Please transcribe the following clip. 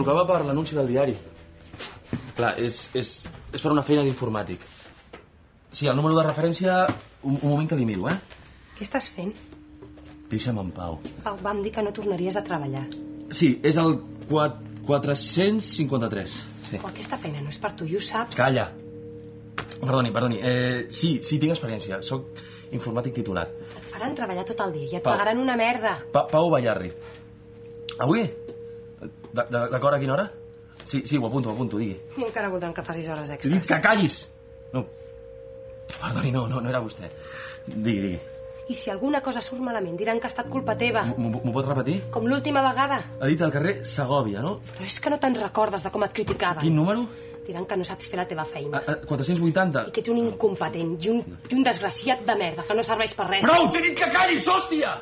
trucava per l'anunci del diari. Clar, és, és, és per una feina d'informàtic. Sí, el número de referència... Un, un moment que li miro, eh? Què estàs fent? Deixa'm en pau. Pau, vam dir que no tornaries a treballar. Sí, és el 4, 453. Sí. Però aquesta feina no és per tu, i ho saps. Calla. Perdoni, perdoni. Eh, sí, sí, tinc experiència. Soc informàtic titulat. Et faran treballar tot el dia i et Pau. pagaran una merda. Pa Pau Ballarri. Avui? D'acord a quina hora? Sí, sí, ho apunto, ho apunto, digui. I encara voldran que facis hores extres. que callis! No. Perdoni, no, no, no era vostè. Digui, digui. I si alguna cosa surt malament, diran que ha estat culpa teva. M'ho m'ho pot repetir? Com l'última vegada. Ha dit al carrer Segòvia, no? Però és que no te'n recordes de com et criticaven. Quin número? Diran que no saps fer la teva feina. A, a, 480. I que ets un incompetent i un, i un desgraciat de merda que no serveix per res. Prou! T'he dit que callis, hòstia!